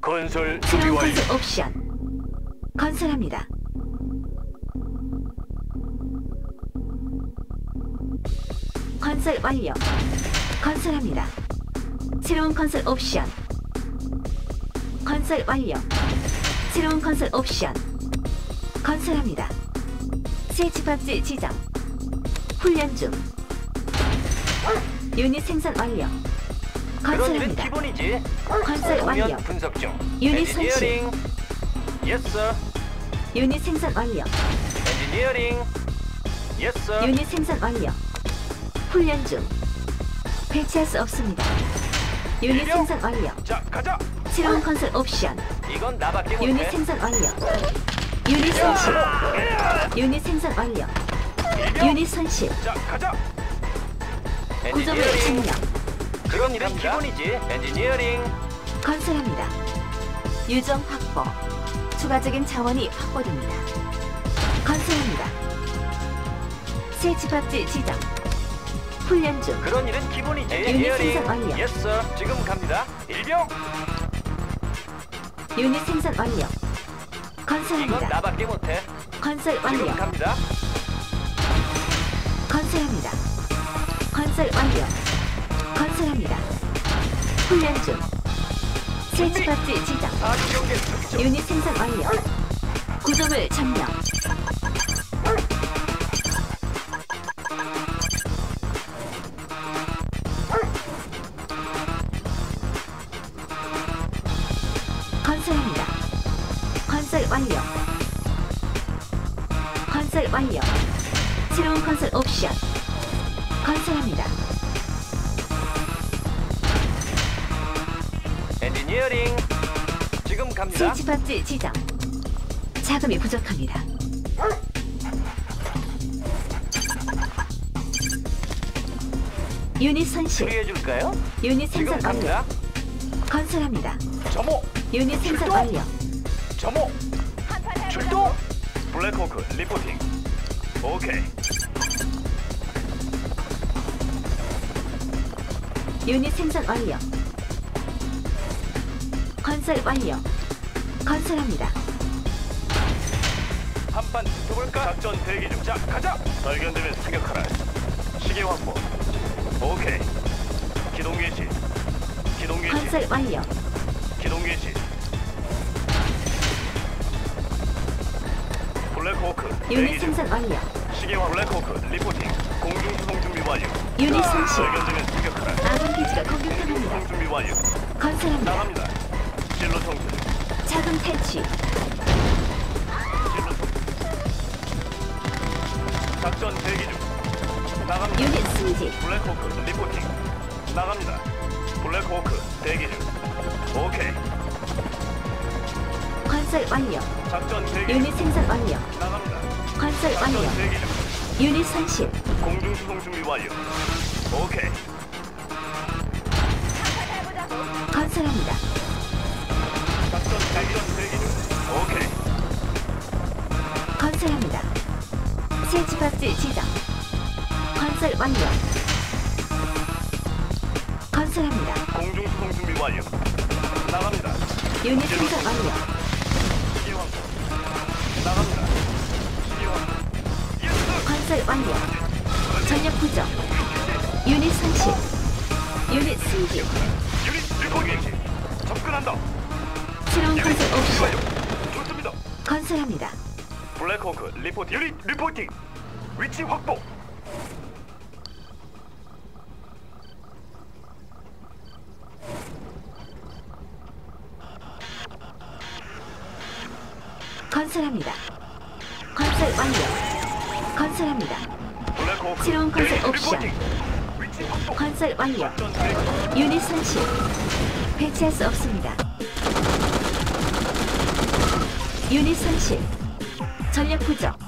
건설 준비 새로운 완료. 건설 옵션 건설합니다. 건설 완료. 건설합니다. 새로운 건설 옵션 건설 완료. 새로운 건설 옵션 건설합니다. 새 집합지 지정 훈련 중 유닛 생산 완료. 그런 일은 건설합니다. 기본이지. 건설 완료. 분석 중. 유닛 엔지니어링. yes. 유닛 생산 완료. 엔지니어링. yes. 유닛 생산 완료. 훈련 중. 배치할 수 없습니다. 유닛 일병. 생산 완료. 자, 가자. 새로운 건설 옵션. 이건 나밖에 유닛 못해. 생산 완료. 유닛 손실. 유닛 생산 완료. 유닛 손실. 자, 가자. 구조물 엔지니어링. 증명. 그런 일은 기본이지. 엔지니어링. 건설합니다. 유정 확보. 추가적인 자원이 확보됩니다. 건설합니다. 새 집합지 지정. 훈련 중. 그런 일은 기본이지. 유닛 엔지니어링. 생산 완료. yes. 지금 갑니다. 일병. 유닛 생산 완료. 이건 건설합니다. 나밖에 못해. 건설 지금 완료. 갑니다. 건설합니다. 건설 완료. 건설합니다. 훈련 중. 새 집합지 지정. 특정. 유닛 생산 완료. 구조물 점령. 건설합니다. 건설 완료. 건설 완료. 새로운 건설 옵션. 건설합니다. 엔지니어링. 지금 새 갑니다. 집합지 지정. 자금이 부족합니다. 유닛 손실. 수리해 줄까요? 유닛 지금 생산 완료. 갑니다. 건설합니다. 점호. 유닛 생산 출동! 완료. 점호. 출동. Black Hawk reporting. 오케이. 유닛 생산 완료. 건설 완료. 건설합니다. 한판 붙어볼까? 작전 대기 중. 자, 가자. 발견되면 사격하라. 시계 확보. 오케이. 기동 개시. 기동 개시. 건설 완료. 기동 개시. Black Hawk. 유닛. 생산 완료. 시계 확 Black Hawk reporting. 공중 수송 준비 완료. 유닛 손실. 발견되면 기지가 공격당합니다. 준비 완료. 건설합니다. 나갑니다. 진로 통신. 자금 탈취. 진로 통신. 작전 대기 중. 나갑니다. 유닛 승진. Black Hawk reporting. 나갑니다. Black Hawk 대기 중. 오케이. 건설 완료. 작전 대기 중. 유닛 생산 완료. 나갑니다. 건설 완료. 유닛 손실. 공중 수송 준비 완료. 오케이. 건설합니다. 작전 대기 중 대기 중. 오케이. 건설합니다. 새 집합지 지정. 건설 완료. 건설합니다. 공중 수송 준비 완료. 나갑니다. 유닛 생산 완료. 나갑니다. 건설 완료. 전력 부족. 유닛 손실. 유닛 승진. 유닛 건설 옵션. 완료. 좋습니다. 건설합니다. Black Hawk reporting. 유닛 reporting. 위치 확보. 건설합니다. 건설 완료. 건설합니다. 새로운 건설 옵션. 건설 완료. 유닛 손실. 배치할 수 없습니다. 유닛 손실. 전력 부족.